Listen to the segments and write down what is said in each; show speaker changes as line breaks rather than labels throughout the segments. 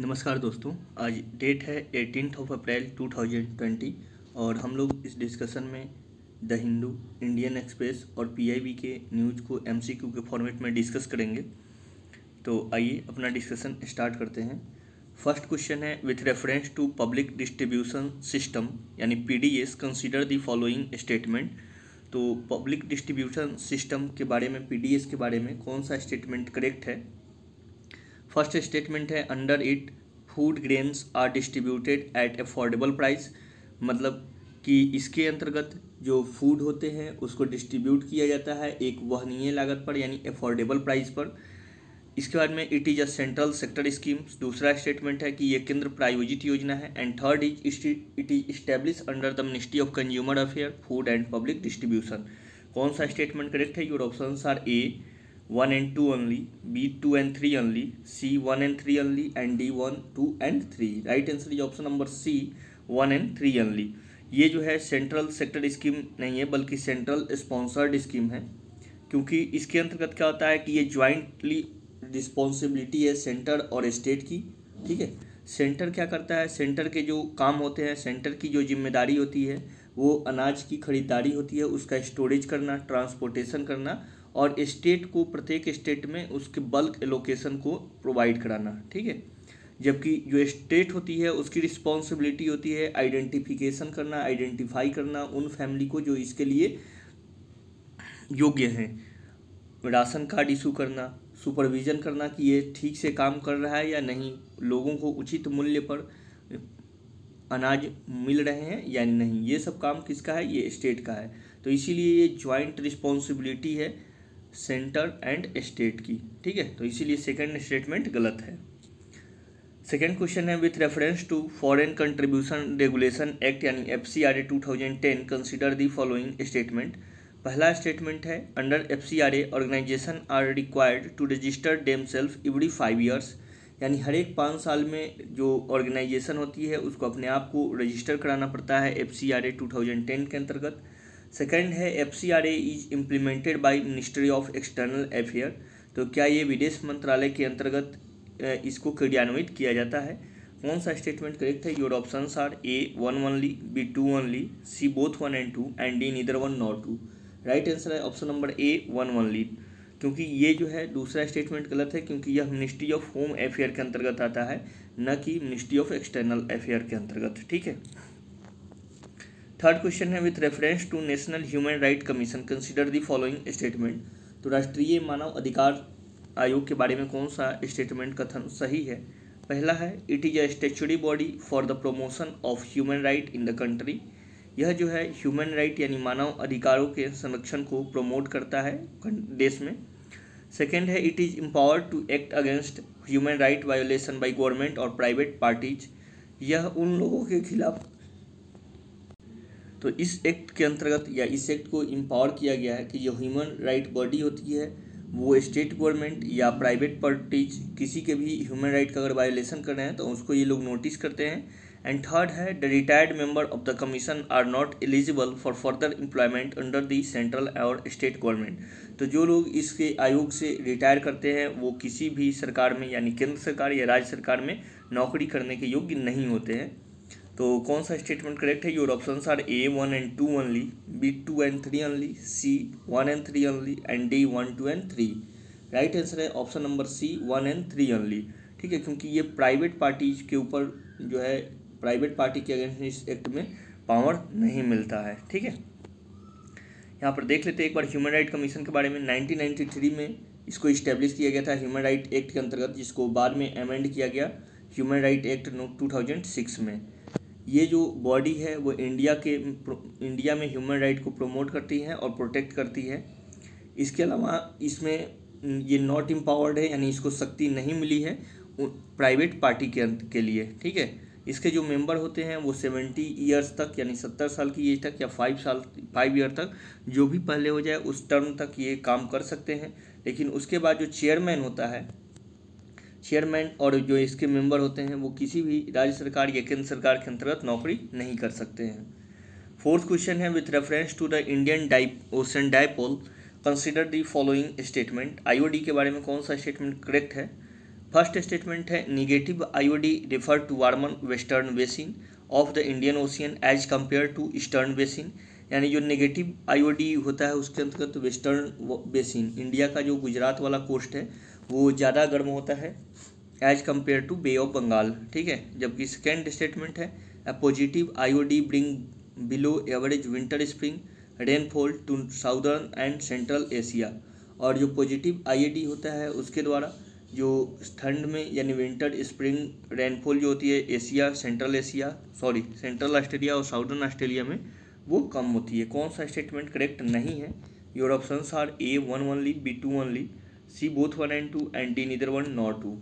नमस्कार दोस्तों, आज डेट है एटीन ऑफ़ अप्रैल 2020 और हम लोग इस डिस्कशन में द हिंदू इंडियन एक्सप्रेस और पीआईबी के न्यूज़ को एमसीक्यू के फॉर्मेट में डिस्कस करेंगे। तो आइए अपना डिस्कशन स्टार्ट करते हैं। फ़र्स्ट क्वेश्चन है with reference to public distribution system यानी P D S consider the following statement तो पब्लिक डिस्ट्रीब्यूशन सिस्टम के बारे में पी डी एस के बारे में कौन सा स्टेटमेंट करेक्ट है? फ़र्स्ट स्टेटमेंट है under it food grains are distributed at affordable price मतलब कि इसके अंतर्गत जो फ़ूड होते हैं, उसको डिस्ट्रीब्यूट किया जाता है एक वहनीय लागत पर, यानी अफोर्डेबल प्राइस पर। इसके बाद में it is a central sector scheme दूसरा स्टेटमेंट है कि ये केंद्र प्रायोजित योजना है। And third is it is establish under the ministry of consumer affair food and public distribution कौन सा स्टेटमेंट करेक्ट है? Your option are A one and two only B two and three only C one and three only and D one two and three right answer is option number C one and three only ये जो है central sector scheme नहीं है, बल्कि central sponsored scheme है, क्योंकि इसके अंतर्गत क्या होता है कि ये ज्वाइंटली रिस्पॉन्सिबिलिटी है सेंटर और स्टेट की, ठीक है? सेंटर क्या करता है? सेंटर के जो काम होते हैं सेंटर की जो ज़िम्मेदारी होती है, वो अनाज की खरीदारी होती है, उसका स्टोरेज करना ट्रांसपोर्टेशन करना और स्टेट को, प्रत्येक स्टेट में उसके बल्क एलोकेशन को प्रोवाइड कराना, ठीक है? जबकि जो स्टेट होती है, उसकी रिस्पॉन्सिबिलिटी होती है आइडेंटिफिकेशन करना आइडेंटिफाई करना, उन फैमिली को जो इसके लिए योग्य हैं। राशन कार्ड इशू करना सुपरविज़न करना कि ये ठीक से काम कर रहा है या नहीं, लोगों को उचित मूल्य पर अनाज मिल रहे हैं या नहीं, ये सब काम किसका है? ये स्टेट का है। तो इसीलिए ये ज्वाइंट रिस्पॉन्सिबिलिटी है। सेंटर एंड स्टेट की, ठीक है? तो इसीलिए सेकंड स्टेटमेंट गलत है। सेकेंड क्वेश्चन है with reference to foreign contribution regulation act यानी F C R A two thousand ten consider the following statement पहला स्टेटमेंट है under F C R A organization are required to register them self every five years यानी हर एक पाँच साल में जो ऑर्गेनाइजेशन होती है, उसको अपने आप को रजिस्टर कराना पड़ता है F C R A two thousand ten के अंतर्गत। सेकेंड है F C R A is implemented by ministry of external affair तो क्या ये विदेश मंत्रालय के अंतर्गत इसको क्रियान्वित किया जाता है? कौन सा स्टेटमेंट करेक्ट है? Your option are A one only B two only C both one and two and D neither one not two right answer है option number A one only क्योंकि ये जो है, दूसरा स्टेटमेंट गलत है, क्योंकि यह मिनिस्ट्री ऑफ़ होम अफेयर के अंतर्गत आता है, न कि मिनिस्ट्री ऑफ़ एक्सटर्नल अफेयर के अंतर्गत, ठीक है? थर्ड क्वेश्चन है with reference to national human right commission consider the following statement तो राष्ट्रीय मानव अधिकार आयोग के बारे में कौन सा स्टेटमेंट कथन सही है? पहला है it is a statutory body for the promotion of human right in the country यह जो है ह्यूमन राइट यानी मानव अधिकारों के संरक्षण को प्रमोट करता है देश में. सेकेंड है it is empower to act against human right violation by government और प्राइवेट पार्टीज़ यह उन लोगों के खिलाफ तो इस एक्ट के अंतर्गत या इस एक्ट को इम्पावर किया गया है कि जो ह्यूमन राइट बॉडी होती है, वो स्टेट गवर्नमेंट या प्राइवेट पार्टीज़ किसी के भी ह्यूमन राइट का अगर वायोलेशन कर रहे हैं तो उसको ये लोग नोटिस करते हैं। एंड थर्ड है the retired member of the commission are not eligible for further employment under the central और स्टेट गवर्नमेंट तो जो लोग इसके आयोग से रिटायर करते हैं, वो किसी भी सरकार में, यानी केंद्र सरकार या राज्य सरकार में नौकरी करने के योग्य नहीं होते हैं। तो कौन सा स्टेटमेंट करेक्ट है? Your option are A one and two only B two and three only C one and three only and D one two and three right answer है option number C one and three only ठीक है, क्योंकि ये private parties के ऊपर जो है private party के अगेंस्ट इस एक्ट में पावर नहीं मिलता है। ठीक है? यहाँ पर देख लेते हैं एक बार ह्यूमन राइट कमीशन के बारे में। 1993 में इसको इस्टेब्लिश किया गया था ह्यूमन राइट एक्ट के अंतर्गत, जिसको बाद में अमेंड किया गया ह्यूमन राइट एक्ट 2006 में। ये जो बॉडी है वो इंडिया के, इंडिया में ह्यूमन राइट को प्रमोट करती है और प्रोटेक्ट करती है। इसके अलावा इसमें ये नॉट एम्पावर्ड है, यानी इसको शक्ति नहीं मिली है प्राइवेट पार्टी के के लिए, ठीक है? इसके जो मेंबर होते हैं वो सेवेंटी ईयर्स तक, यानी सत्तर साल की एज तक या फाइव साल, फाइव ईयर तक जो भी पहले हो जाए, उस टर्म तक ये काम कर सकते हैं। लेकिन उसके बाद जो चेयरमैन होता है चेयरमैन और जो इसके मेंबर होते हैं, वो किसी भी राज्य सरकार या केंद्र सरकार के अंतर्गत नौकरी नहीं कर सकते हैं। फोर्थ क्वेश्चन है with reference to the Indian dip Ocean dipole consider the following statement IOD के बारे में कौन सा स्टेटमेंट करेक्ट है? फ़र्स्ट स्टेटमेंट है negative IOD refer to warm in western basin of the Indian Ocean as compare to eastern basin यानी जो negative IOD होता है, उसके अंतर्गत वेस्टर्न बेसिन इंडिया का जो गुजरात वाला कोस्ट है वो ज़्यादा गर्म होता है as compare to Bay of Bengal ठीक है? जबकि सेकेंड स्टेटमेंट है a positive IOD bring below average winter spring rainfall to southern and central Asia और जो पॉजिटिव आईएडी होता है, उसके द्वारा जो ठंड में, यानी विंटर स्प्रिंग रेनफॉल जो होती है Asia central Asia sorry central Australia और साउदर्न ऑस्ट्रेलिया में, वो कम होती है। कौन सा स्टेटमेंट करेक्ट नहीं है? Your option are A one only B two only C both one and two and D neither one not two.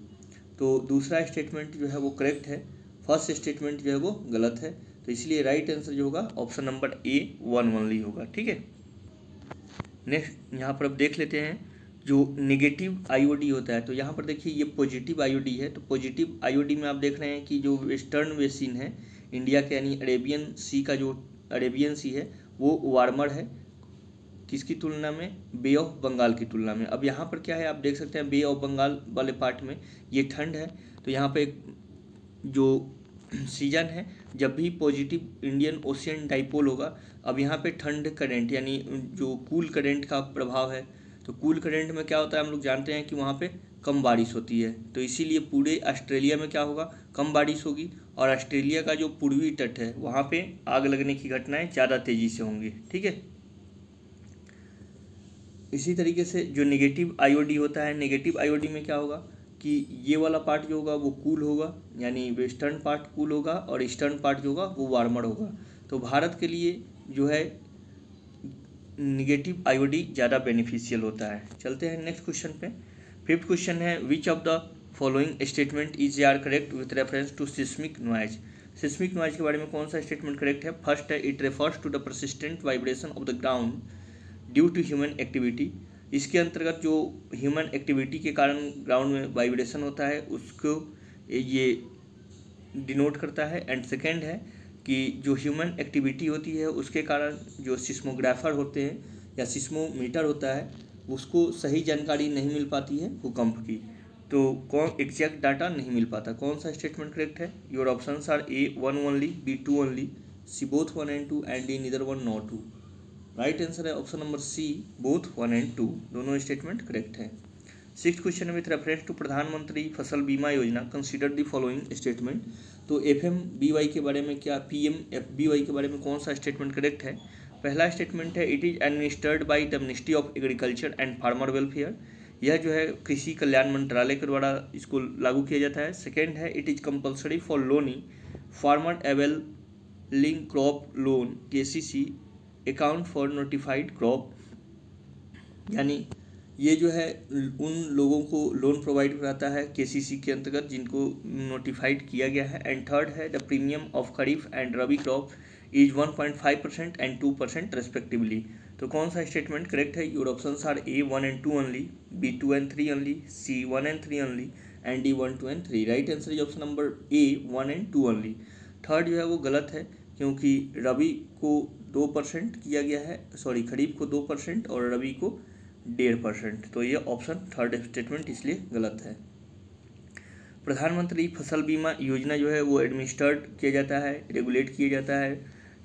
तो दूसरा स्टेटमेंट जो है वो करेक्ट है। फ़र्स्ट स्टेटमेंट जो है वो गलत है। तो इसलिए राइट आंसर जो होगा option number A one only होगा, ठीक है? नेक्स्ट यहाँ पर अब देख लेते हैं, जो नेगेटिव आईओडी होता है। तो यहाँ पर देखिए, ये पॉजिटिव आईओडी है। तो पॉजिटिव आईओडी में आप देख रहे हैं कि जो वेस्टर्न वेसिन है इंडिया के यानी अरेबियन सी का जो अरेबियन सी है, वो वार्मर है। किसकी तुलना में? बे ऑफ़ बंगाल की तुलना में। अब यहाँ पर क्या है? आप देख सकते हैं बे ऑफ़ बंगाल वाले पार्ट में ये ठंड है। तो यहाँ पे जो सीज़न है, जब भी पॉजिटिव इंडियन ओशियन डाइपोल होगा, अब यहाँ पे ठंड करेंट यानी जो कूल करेंट का प्रभाव है तो कूल करेंट में क्या होता है? हम लोग जानते हैं कि वहाँ पे कम बारिश होती है। तो इसीलिए पूरे ऑस्ट्रेलिया में क्या होगा? कम बारिश होगी। और ऑस्ट्रेलिया का जो पूर्वी तट है, वहाँ पे आग लगने की घटनाएँ ज़्यादा तेज़ी से होंगी। ठीक है? इसी तरीके से जो नेगेटिव आईओडी होता है नेगेटिव आईओडी में क्या होगा कि ये वाला पार्ट जो होगा वो कूल होगा, यानी वेस्टर्न पार्ट कूल होगा और ईस्टर्न पार्ट जो होगा वो वार्मर होगा। तो भारत के लिए जो है निगेटिव आईओडी ज़्यादा बेनिफिशियल होता है। चलते हैं नेक्स्ट क्वेश्चन पे। फिफ्थ क्वेश्चन है which of the following statement is are correct with reference to seismic noise seismic noise के बारे में कौन सा स्टेटमेंट करेक्ट है? फ़र्स्ट है it refers to the persistent vibration of the ground due to human activity इसके अंतर्गत जो ह्यूमन एक्टिविटी के कारण ग्राउंड में वाइब्रेशन होता है, उसको ये डिनोट करता है. एंड सेकेंड है कि जो ह्यूमन एक्टिविटी होती है, उसके कारण जो सिस्मोग्राफर होते हैं या सिस्मोमीटर होता है, उसको सही जानकारी नहीं मिल पाती है भूकंप की. तो कौन एग्जैक्ट डाटा नहीं मिल पाता. कौन सा स्टेटमेंट करेक्ट है? Your option are A one only B two only C both one and two and D neither one not two right answer है option number C both one and two दोनों statement correct है. Six question with reference to Pradhan Mantri Fasal Bima Yojana consider the following statement तो F M B Y के बारे में क्या P M F B Y के बारे में कौन सा स्टेटमेंट करेक्ट है? पहला स्टेटमेंट है it is administered by the ministry of agriculture and farmer welfare यह जो है, कृषि कल्याण मंत्रालय के द्वारा इसको लागू किया जाता है. सेकेंड है it is compulsory for loaning farmer availing crop loan K C C account for notified crop यानी ये जो है उन लोगों को लोन प्रोवाइड कराता है केसीसी के अंतर्गत जिनको नोटिफाइड किया गया है। एंड थर्ड है the premium of kharif and rabi crop is 1.5 percent and 2 percent respectively तो कौन सा स्टेटमेंट करेक्ट है? Your option are A one and two only B two and three only C one and three only and D one two and three right answer is option number A one and two only third जो है वो गलत है, क्योंकि रबी को दो percent किया गया है, सॉरी, खरीफ को दो परसेंट और रबी को डेढ़ परसेंट। तो ये ऑप्शन थर्ड स्टेटमेंट इसलिए गलत है। प्रधानमंत्री फ़सल बीमा योजना जो है, वो एडमिनिस्टर्ड किया जाता है रेगुलेट किया जाता है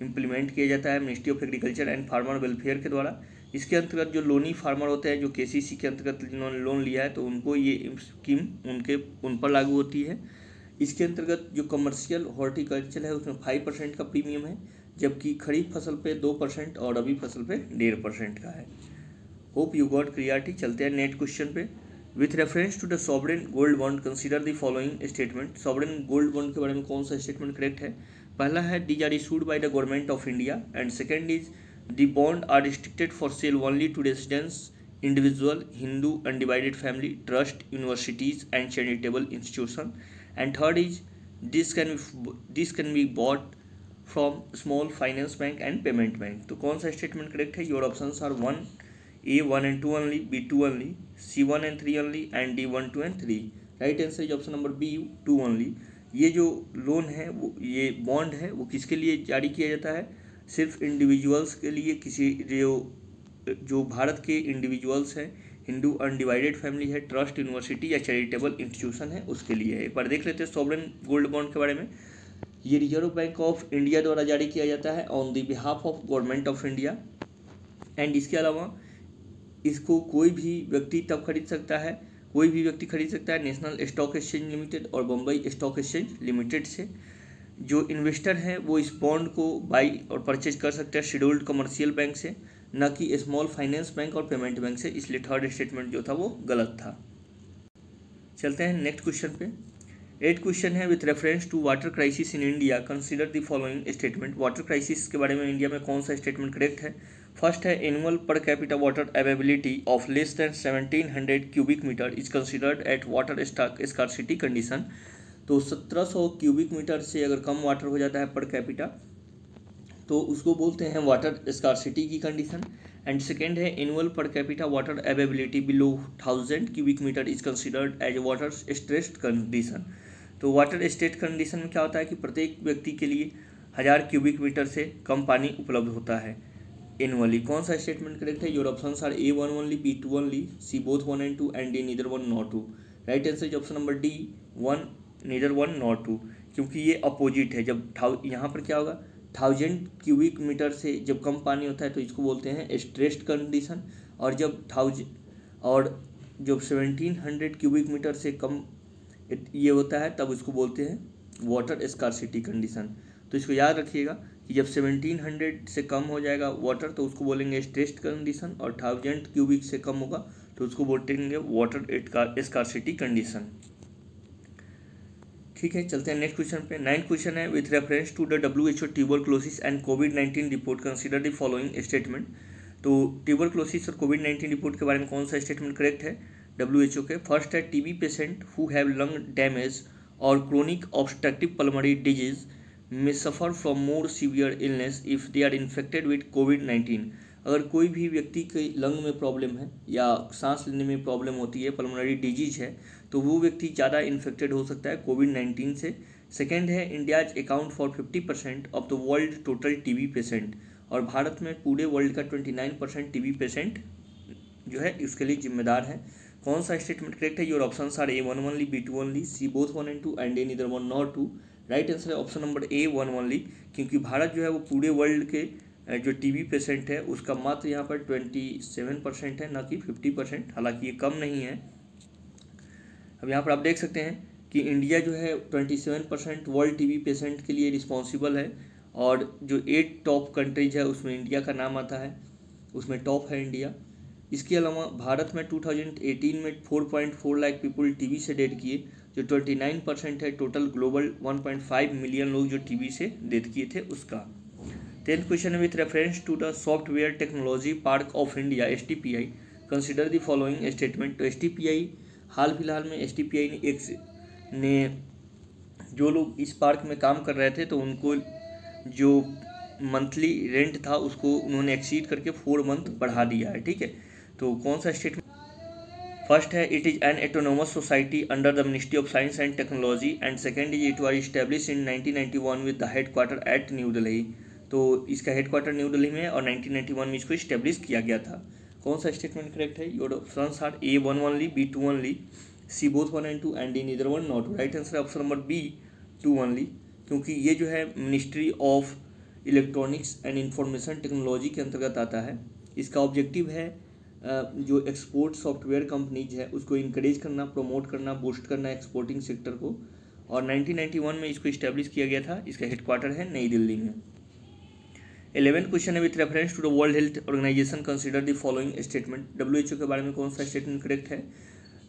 इम्प्लीमेंट किया जाता है ministry of agriculture and farmer welfare के द्वारा। इसके अंतर्गत जो लोनी फार्मर होते हैं, जो के के अंतर्गत जिन्होंने लोन लिया है तो उनको ये स्कीम उनके, उन पर लागू होती है। इसके अंतर्गत जो कमर्शियल हॉर्टिकल्चर है, उसमें फाइव परसेंट का प्रीमियम है। जबकि खरीफ फ़सल पे दो परसेंट और रबी फ़सल पे डेढ़ परसेंट का है। होप यू गॉट क्लियरिटी चलते हैं नेक्स्ट क्वेश्चन पे। With reference to the sovereign gold bond consider the following statement sovereign gold bond के बारे में कौन सा स्टेटमेंट करेक्ट है? पहला है these are issued by the government of India and second is the bond are restricted for sale only to residence individual Hindu undivided family trust universities and charitable institution third is, this can be, this can be bought from small finance bank and payment bank तो कौन सा statement correct है? Your option are one A one and two only B two only C one and three only and D one two and three right answer is option number B two only ये जो loan है, वो, ये bond है, वो किसके लिए जारी किया जाता है? सिर्फ़ इंडिविजुअल्स के लिए, किसी जो जो भारत के इंडिविजुअल्स हैं, हिंदू अनडिवाइडेड फैमिली है ट्रस्ट यूनिवर्सिटी या चैरिटेबल इंस्टीट्यूशन है, उसके लिए है। एक बार देख लेते हैं सॉवरन गोल्ड बॉन्ड के बारे में। ये रिज़र्व बैंक ऑफ़ इंडिया द्वारा जारी किया जाता है on the behalf of government of India and इसके अलावा इसको कोई भी व्यक्ति तब खरीद सकता है, कोई भी व्यक्ति खरीद सकता है नेशनल स्टॉक एक्सचेंज लिमिटेड और बम्बई स्टॉक एक्सचेंज लिमिटेड से। जो इन्वेस्टर हैं, वो इस बॉन्ड को बाई और परचेज कर सकते हैं शेड्यूल्ड कमर्शियल बैंक से, न कि स्मॉल फाइनेंस बैंक और पेमेंट बैंक से। इसलिए थर्ड स्टेटमेंट जो था वो गलत था। चलते हैं नेक्स्ट क्वेश्चन पे। एट क्वेश्चन है with reference to water crisis in India consider the following statement water crisis के बारे में इंडिया में कौन सा स्टेटमेंट करेक्ट है? फ़र्स्ट है annual per capita water availability of less than seventeen hundred cubic meter is considered at water stock scarcity condition तो सत्रह सौ क्यूबिक मीटर से अगर कम वाटर हो जाता है पर कैपिटा तो उसको बोलते हैं वाटर स्कारसिटी की कंडीशन एंड सेकेंड है annual per capita water availability below thousand cubic meter is considered as water stressed condition तो वाटर स्टेट कंडीशन में क्या होता है कि प्रत्येक व्यक्ति के लिए हज़ार क्यूबिक मीटर से कम पानी उपलब्ध होता है। एनुअली कौन सा स्टेटमेंट करेक्ट है? Your option are A one only B two only C both one and two and D neither one not two right answer is option number D one neither one not two क्योंकि ये opposite है। जब थाउ, यहाँ पर क्या होगा? Thousand cubic metre से जब कम पानी होता है तो इसको बोलते हैं स्ट्रेस्ड कंडीशन और जब थाउज़ेंड और जब सेवनटीन हंड्रेड क्यूबिक मीटर से कम ये होता है, तब इसको बोलते हैं वाटर स्कारसिटी कंडीशन तो इसको याद रखिएगा कि जब सेवनटीन हंड्रेड से कम हो जाएगा वाटर तो उसको बोलेंगे स्ट्रेस्ड कंडीशन और थाउज़ेंड क्यूबिक से कम होगा तो उसको बोलेंगे वाटर स्कारसिटी कंडीशन ठीक है, चलते हैं नेक्स्ट क्वेश्चन पे. नाइन्थ क्वेश्चन है with reference to the W H O tuberculosis and COVID nineteen report consider the following statement तो ट्यूबर क्लोसिस और कोविड नाइन्टीन रिपोर्ट के बारे में कौन सा स्टेटमेंट करेक्ट है? ओ के फ़र्स्ट है TB patient who have lung damage और क्रोनिक ऑब्स्ट्रक्टिव पल्मोनरी डिज़ीज़ में suffer from more severe illness if they are infected with COVID nineteen अगर कोई भी व्यक्ति के लंग में प्रॉब्लम है या सांस लेने में प्रॉब्लम होती है पल्मोनरी डिज़ीज़ है तो वो व्यक्ति ज़्यादा इन्फेक्टेड हो सकता है कोविड नाइन्टीन से। सेकेंड है India's account for fifty percent of the world total TB patient और भारत में पूरे वर्ल्ड का twenty nine percent T patient जो है इसके लिए जिम्मेदार है। कौन सा स्टेटमेंट करेक्ट है? Your option are A one only B two only C both one and two and neither one not two right answer है option number A one only क्योंकि भारत जो है वो पूरे वर्ल्ड के जो टीबी पेशेंट है, उसका मात्र यहाँ पर ट्वेंटी सेवन परसेंट है, ना कि फिफ्टी परसेंट हालाँकि ये कम नहीं है। अब यहाँ पर आप देख सकते हैं कि इंडिया जो है twenty seven percent world TB patient के लिए रिस्पॉन्सिबल है, और जो एट टॉप कंट्रीज़ है, उसमें इंडिया का नाम आता है, उसमें टॉप है इंडिया इसके अलावा भारत में 2018 में 4.4 लाख पीपल टीबी से डेट किए, जो 29 परसेंट है टोटल ग्लोबल 1.5 मिलियन लोग जो टीबी से डेट किए थे उसका। Tenth question with reference to the software technology park of India S T P I consider the following statement तो एस टी पी आई हाल फ़िलहाल में एस टी पी आई ने एक ने जो लोग इस पार्क में काम कर रहे थे तो उनको जो मंथली रेंट था, उसको उन्होंने एक्सीड करके फोर मंथ बढ़ा दिया है, ठीक है? तो कौन सा स्टेटमेंट फ़र्स्ट है it is an autonomous society under the ministry of science and technology and second is it was establish in 1991 with the head quarter at New Delhi तो इसका हेड क्वार्टर न्यू दिल्ली में और 1991 में इसको establish किया गया था। कौन सा स्टेटमेंट करेक्ट है? Your option are A one only B two only C both one and two and neither one not right answer option number B two only क्योंकि ये जो है ministry of electronics and information technology के अंतर्गत आता है। इसका objective है जो एक्सपोर्ट सॉफ्टवेयर कंपनीज़ है, उसको इनक्रेज करना प्रमोट करना बूस्ट करना एक्सपोर्टिंग सेक्टर को। और 1991 में इसको इस्टेब्लिश किया गया था। इसका हेडक्वार्टर है नई दिल्ली में। इलेवन क्वेश्चन है with reference to the world health organization consider the following statement W के बारे में कौन सा स्टेटमेंट करेक्ट है?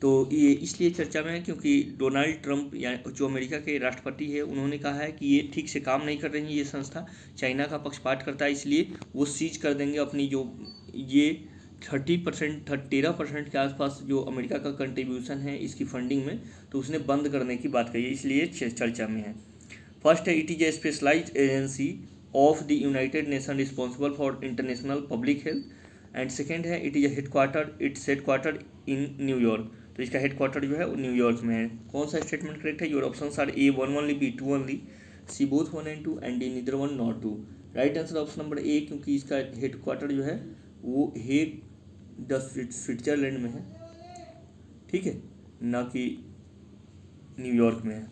तो ये इसलिए चर्चा में है क्योंकि डोनाल्ड ट्रंप या जो अमेरिका के राष्ट्रपति है, उन्होंने कहा है कि ये ठीक से काम नहीं कर रही है ये संस्था। चाइना का पक्षपात करता है, इसलिए वो सीज कर देंगे अपनी जो, ये थर्टी परसेंट तेरह परसेंट के आसपास जो अमेरिका का कंट्रीब्यूशन है इसकी फंडिंग में तो उसने बंद करने की बात कही इसलिए चर्चा में है। फ़र्स्ट है it is a specialize agency of the United Nation responsible for international public health and second है it is a headquarter its headquarter in New York तो इसका हेडक्वार्टर जो है, वो न्यूयॉर्क में है। कौन सा स्टेटमेंट करेक्ट है? Your option are A one only B two only C both one and two and D neither one not two right answer option number A क्योंकि इसका हेडक्वार्टर जो है, वो हेग स्विट्जरलैंड में है। ठीक है? ना कि न्यूयॉर्क में है।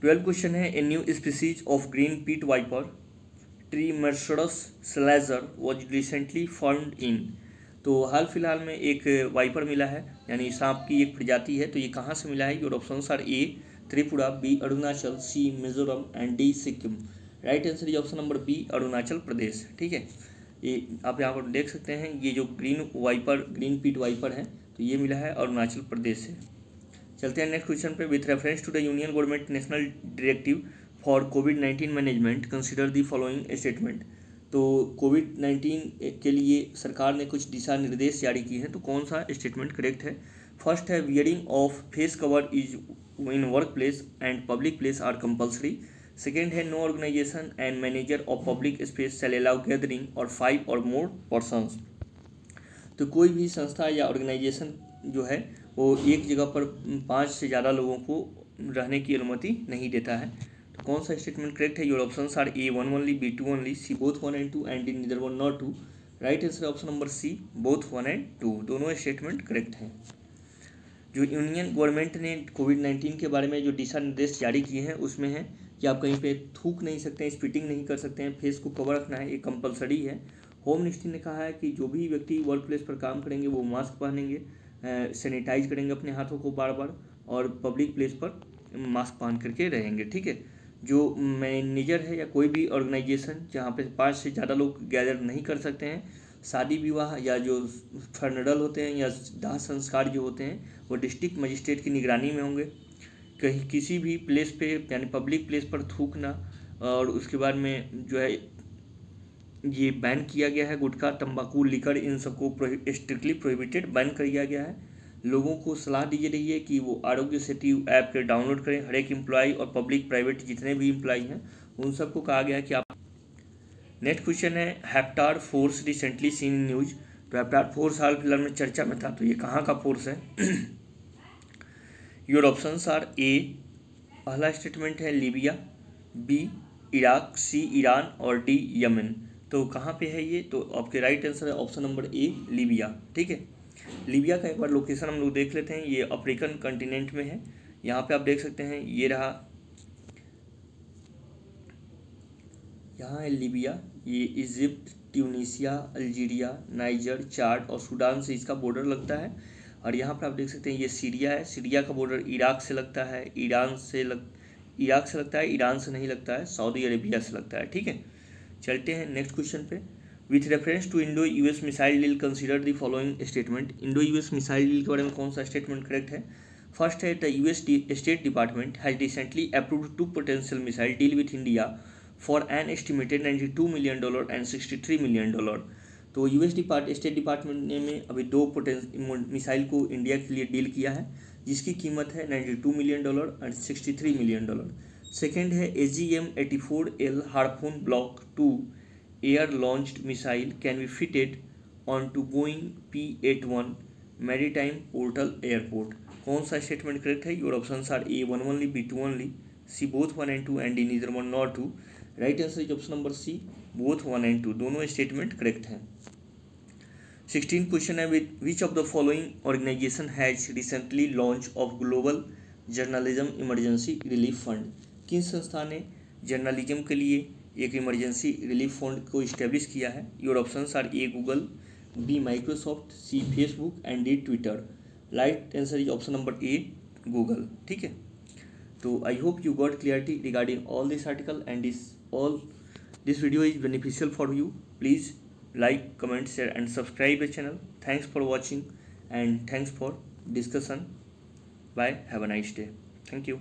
ट्वेल्व क्वेश्चन है a new species of green pit viper Trimeresurus salazar was recently found in तो हाल फ़िलहाल में एक वाइपर मिला है, यानी सांप की एक प्रजाति है तो ये कहाँ से मिला है? Your option are A Tripura B Arunachal C Mizoram and D Sikkim. Right answer is option number B Arunachal Pradesh. ठीक है? ये आप यहाँ पर देख सकते हैं, ये जो green viper green pit viper है तो ये मिला है अरुणाचल प्रदेश से। चलते हैं नेक्स्ट क्वेश्चन पे with reference to the union government national directive for COVID nineteen management consider the following statement तो कोविड नाइन्टीन के लिए सरकार ने कुछ दिशा निर्देश जारी किए हैं तो कौन सा स्टेटमेंट करेक्ट है? फ़र्स्ट है wearing of face cover is in work place and public place are compulsory second है no organization and manager of public space shall allow gathering of five or more persons तो कोई भी संस्था या organisation जो है, वो एक जगह पर पाँच से ज़्यादा लोगों को रहने की अनुमति नहीं देता है। तो कौन सा स्टेटमेंट करेक्ट है? Your option are A one only B two only C both one and two and in neither one not two right answer option number C both one and two दोनों statement correct हैं। जो union government ने Covid nineteen के बारे में जो दिशा निर्देश जारी किए हैं, उसमें है कि आप कहीं पे थूक नहीं सकते हैं स्पिटिंग नहीं कर सकते हैं फेस को कवर रखना है, ये कंपलसरी है। होम मिनिस्ट्री ने कहा है कि जो भी व्यक्ति वर्क प्लेस पर काम करेंगे, वो मास्क पहनेंगे सैनिटाइज करेंगे अपने हाथों को बार बार और पब्लिक प्लेस पर मास्क पहन करके रहेंगे, ठीक है? जो मैनेजर है या कोई भी ऑर्गेनाइजेशन जहाँ पे पाँच से ज़्यादा लोग गैदर नहीं कर सकते हैं शादी विवाह या जो फर्नरल होते हैं या दाह संस्कार जो होते हैं, वो डिस्ट्रिक्ट मजिस्ट्रेट की निगरानी में होंगे। कहीं किसी भी प्लेस पे, यानी पब्लिक प्लेस पर थूकना और उसके बाद में जो है, ये बैन किया गया है, गुटखा, तंबाकू, लिकर, इन सबको स्ट्रिक्टली प्रोहिबिटेड बैन कर दिया गया है। लोगों को सलाह दी रही है कि वो आरोग्य सेतु ऐप के डाउनलोड करें। हर एक एम्प्लॉय और पब्लिक, प्राइवेट जितने भी एम्प्लॉय हैं, उन सबको कहा गया है कि आप नेक्स्ट क्वेश्चन है, हैप्टार फोर्स रिसेंटली सीन न्यूज़। तो हैप्टार फोर्स हाल फ़िलहाल में चर्चा में था तो ये कहाँ का फोर्स है? योर ऑप्शन आर ए पहला स्टेटमेंट है Libya B Iraq C Iran और डी यमन। तो कहाँ पे है ये? तो आपके राइट आंसर है ऑप्शन नंबर ए लीबिया। ठीक है? लीबिया का एक बार लोकेशन हम लोग देख लेते हैं, ये अफ्रीकन कंटिनेंट में है। यहाँ पे आप देख सकते हैं, ये रहा, यहाँ है लीबिया। ये Egypt, Tunisia, Algeria, Niger Chad और सूडान से इसका बॉर्डर लगता है। और यहाँ पर आप देख सकते हैं, ये सीरिया है। सीरिया का बॉर्डर इराक से लगता है। ईरान से लग, इराक से लगता है ईरान से नहीं लगता है, सऊदी अरेबिया से लगता है, ठीक है? चलते हैं नेक्स्ट क्वेश्चन पे। With reference to Indo US missile deal consider the following statement Indo US missile deal के बारे में कौन सा स्टेटमेंट करेक्ट है? फ़र्स्ट है the US state department has recently approve two potential missile deal with India for an estimated ninety two million dollar and sixty three million dollar तो US depart state department ने में अभी दो potence missile को India के लिए deal किया है, जिसकी कीमत है ninety two million dollar and sixty three million dollar second है A G M eighty four L Harpoon block two air launched missile can be fitted on to Boeing P eight one maritime patrol airport कौन सा statement correct है? Your option are A one only B two only C both one and two and in either one not two right answer is option number C both one and two दोनों statement correct हैं. Sixteen question है with which of the following organisation has recently launch of global journalism emergency relief fund किन संस्था ने journalism के लिए एक emergency relief fund को इस्टेब्लिश किया है? Your option are A Google B Microsoft C Facebook and D Twitter right answer is option number A Google ठीक है? तो I hope you got clarity regarding all this article and this all this video is beneficial for you. Please like comment share and subscribe the channel. Thanks for watching and thanks for discussion. Bye. Have a nice day. Thank you